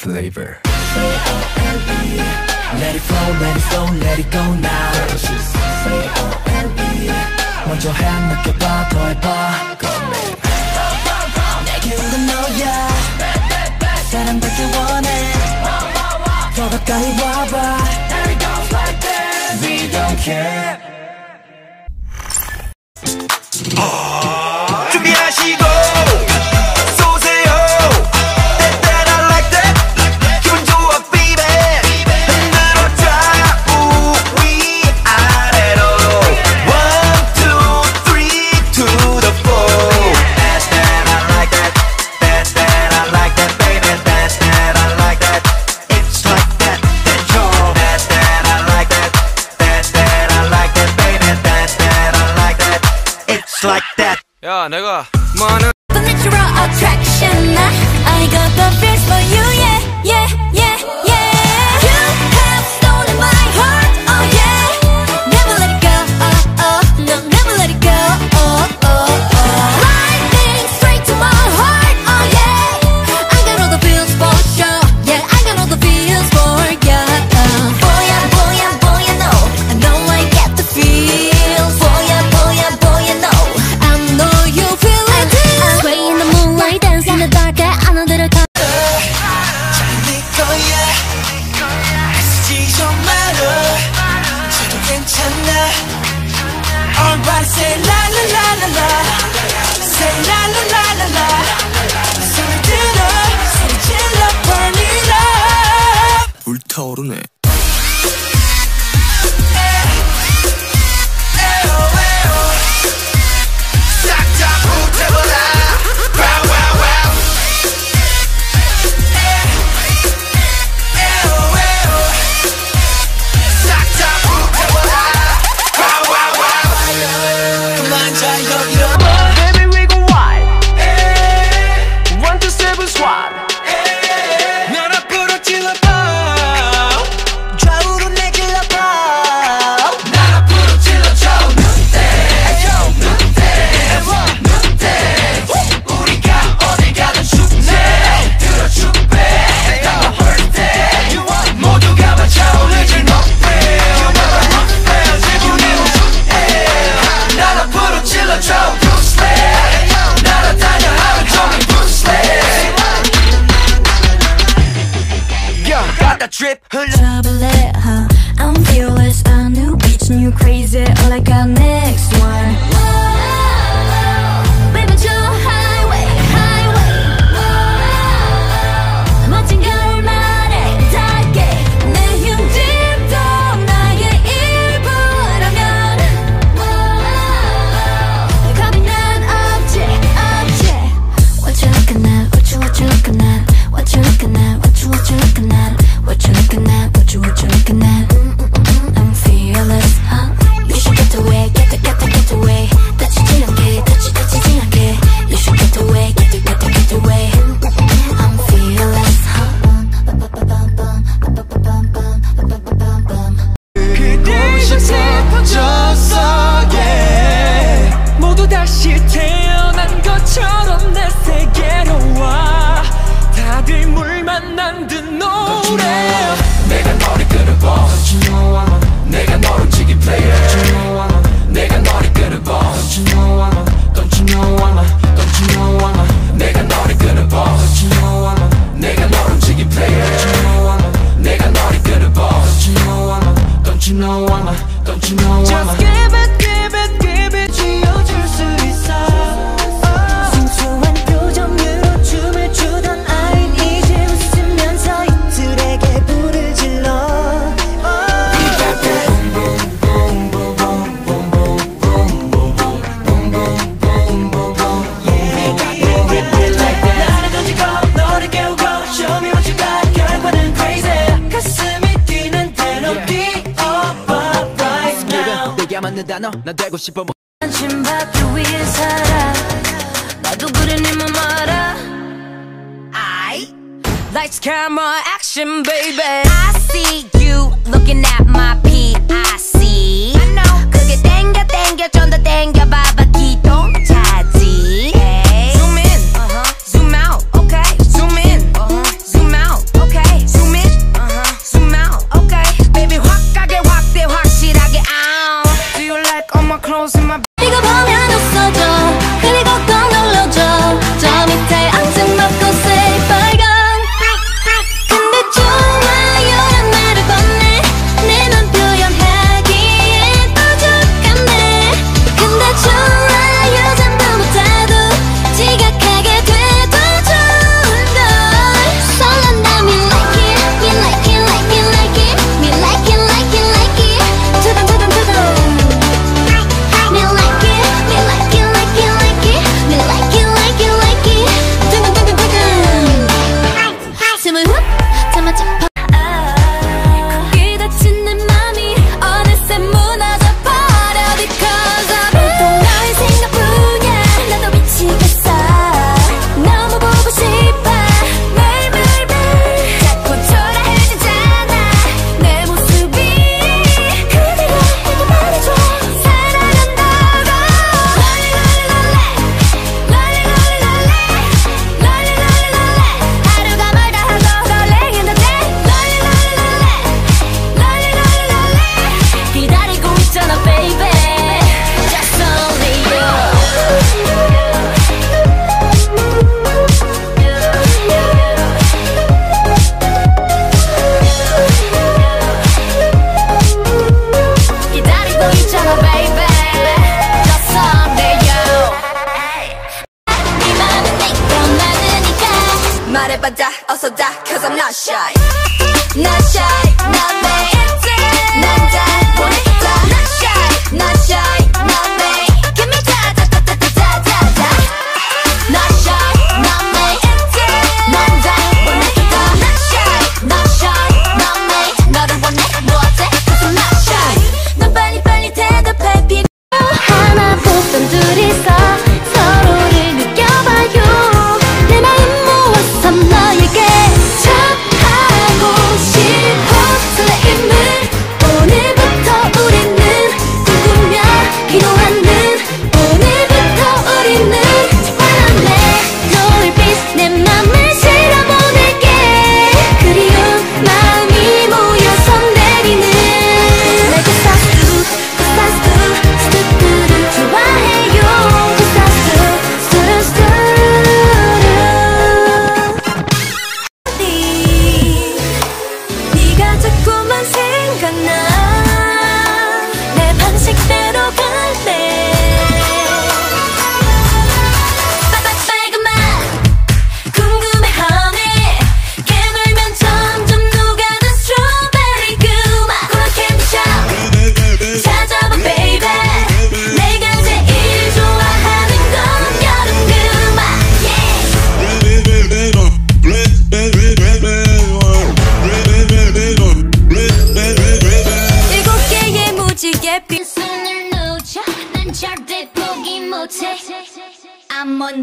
flavor. Let it flow, let it flow, let it go now. C-O-L-E. 먼저 해, 느껴봐, 더 해봐. Come 내게 오는 너야. 사랑받길 원해. 더 가까이 와봐. There it like that. We don't care. Ah. 내가 많은 Natural attraction. I got the feels for you. strip. Her ego, chipamos.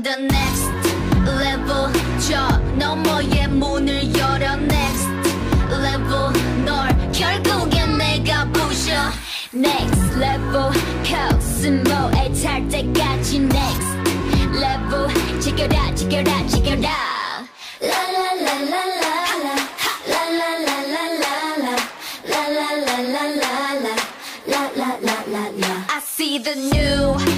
the next level 저 너머의 문을 열어 next level 널 결국엔 내가 부셔 next level 코스모에 탈 때까지 next level 지켜라 지켜라 지켜라 라라라라라 I see the new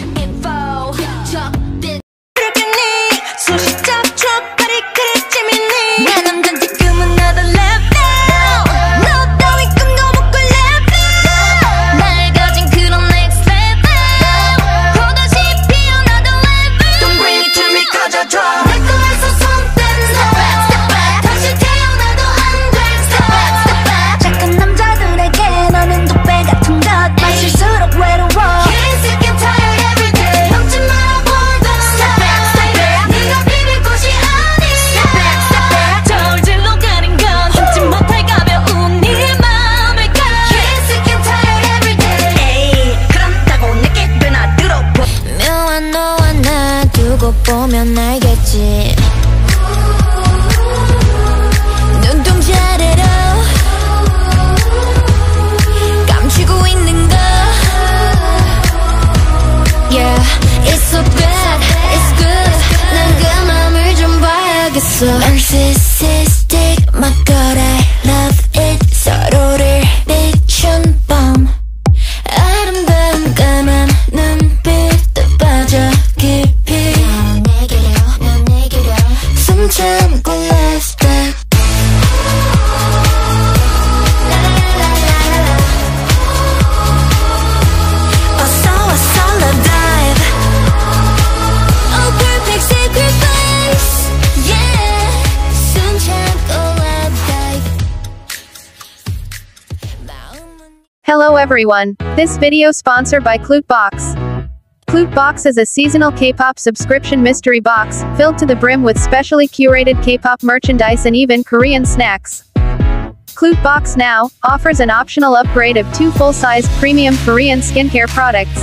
Hello everyone. This video sponsored by KlootBox. KlootBox is a seasonal K-pop subscription mystery box, filled to the brim with specially curated K-pop merchandise and even Korean snacks. KlootBox now offers an optional upgrade of two full-sized premium Korean skincare products.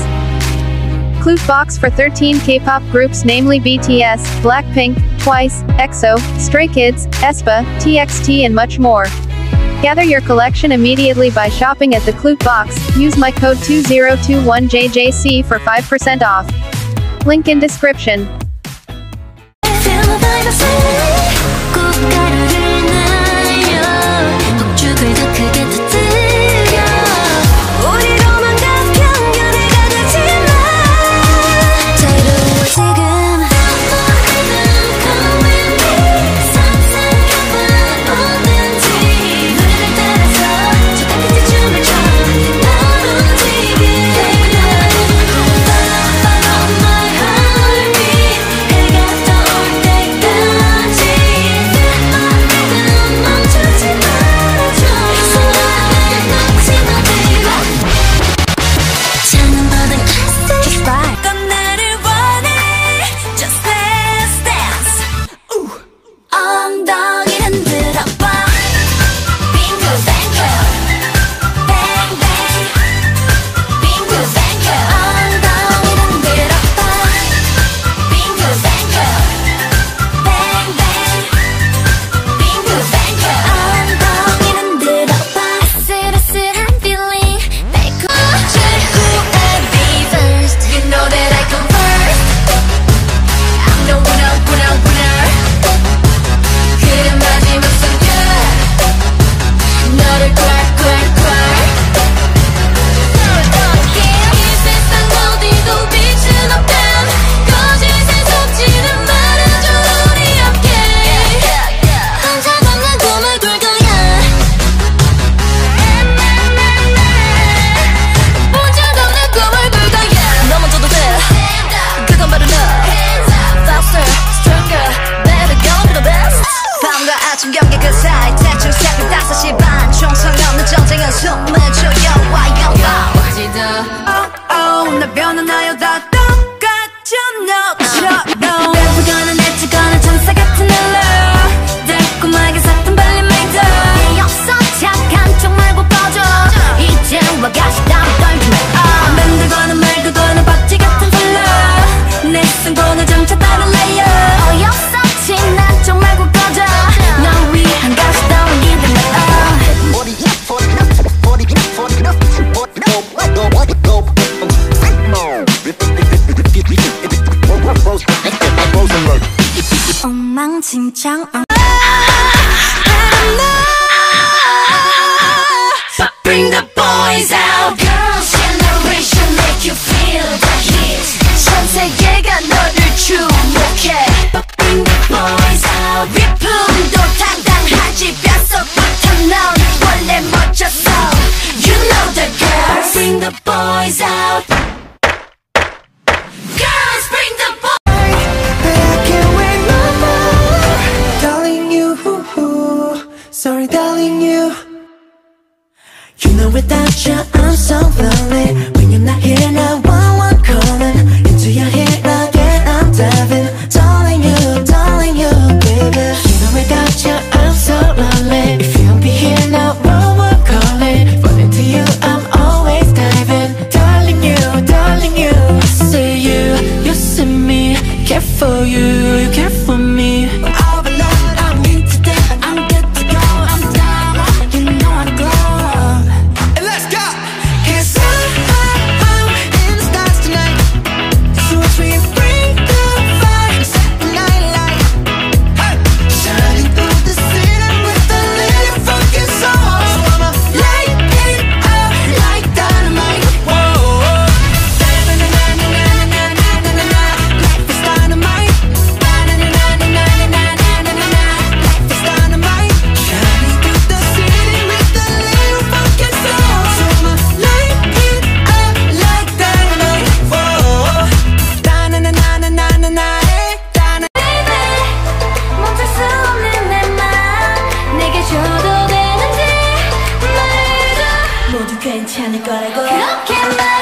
KlootBox for 13 K-pop groups namely BTS, Blackpink, TWICE, EXO, Stray Kids, aespa, TXT and much more. Gather your collection immediately by shopping at the Kloot Box, use my code 2021JJC for 5% off. Link in description. the boys out. 않을 거라고 그렇게 말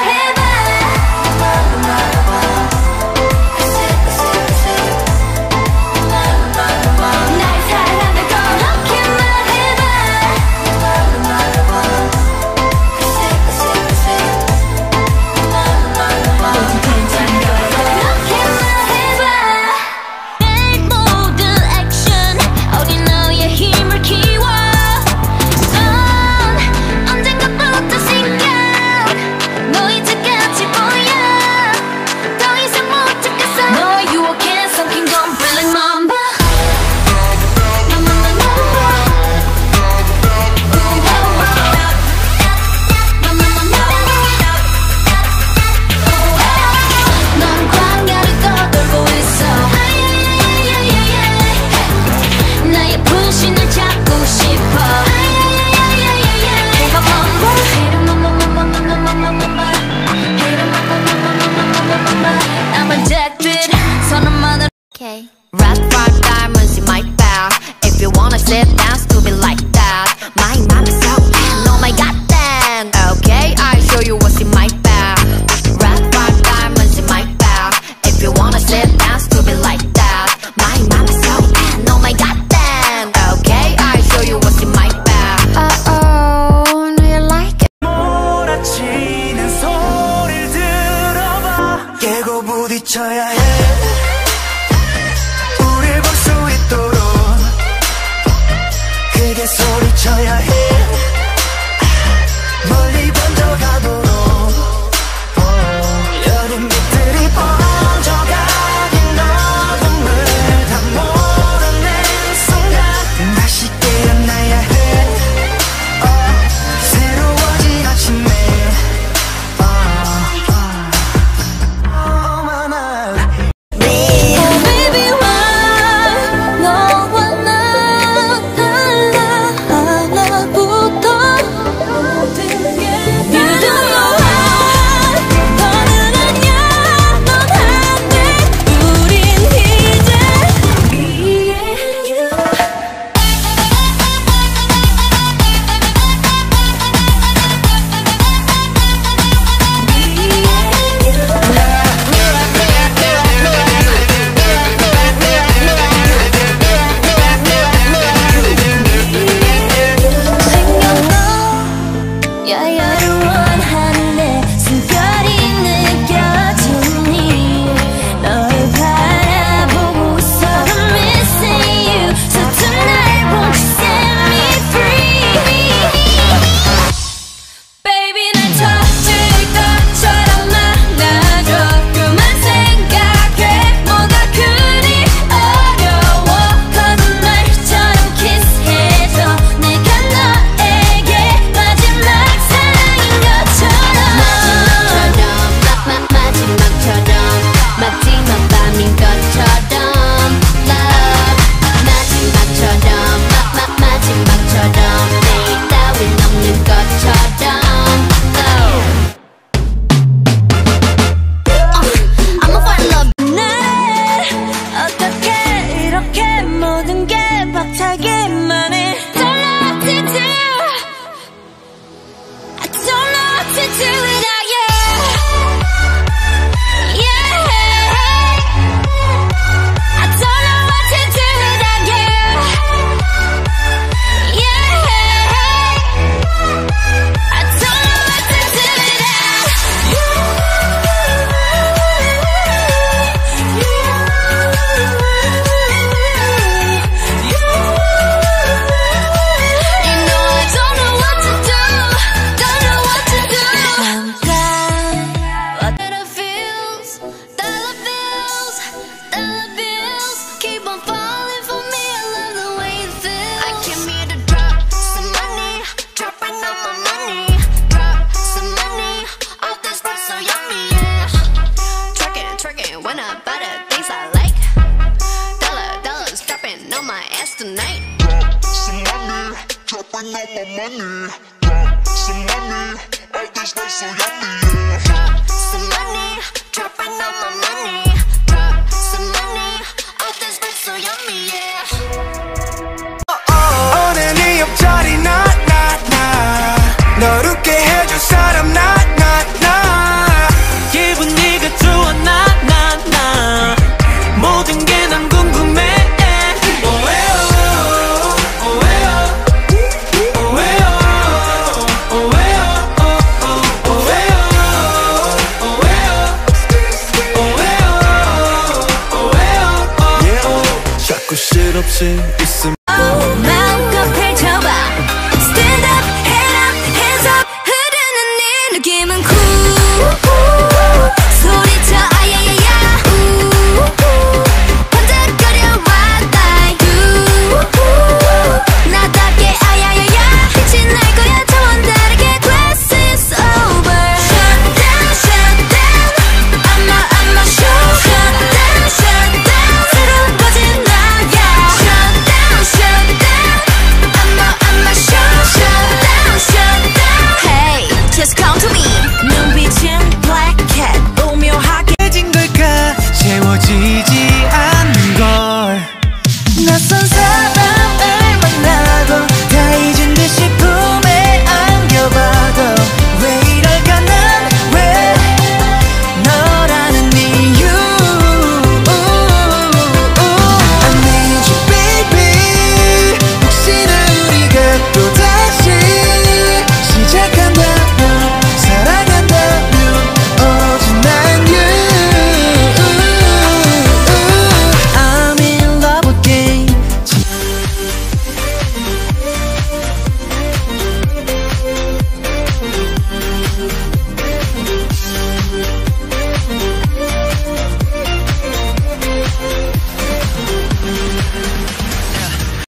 지금은 쿨. 소리쳐